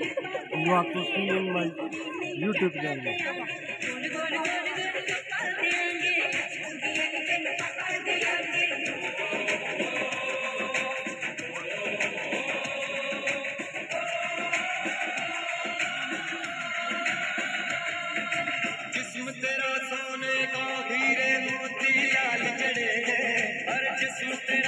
You have to see in my YouTube channel. जिस्म तेरा सोने का हीरे मोतिया जड़े हैं हर जिस्म तेरा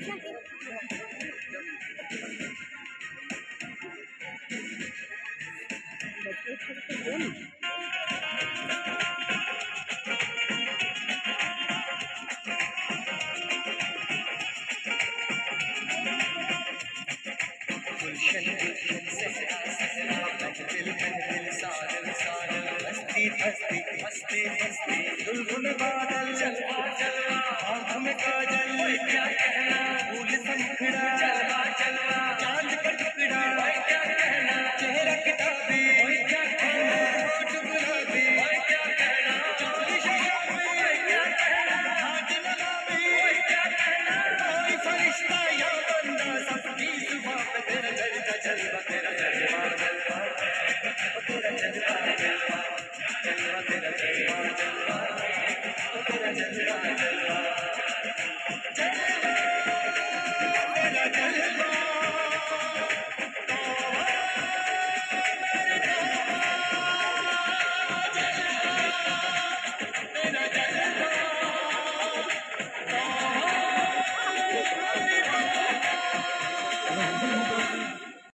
section in Thank you. हस्ती हस्ती हस्ती हस्ती गुलगुल बादल चलवा चलवा आँख में काजल क्या कहना फूल संखड़ा चलवा चलवा चाँद का टुकड़ा क्या कहना चेहरा किताबी क्या कहना होठ गुलाबी क्या कहना चांदी शराबी क्या कहना हाथ ललाबी क्या कहना कोई फरिश्ता या बंदा सबकी सुबह तेरा जलवा तेरा जलवा तेरा जलवा तेरा जलवा तेरा जलवा जलवा तेरा जलवा तेरा जलवा तेरा जलवा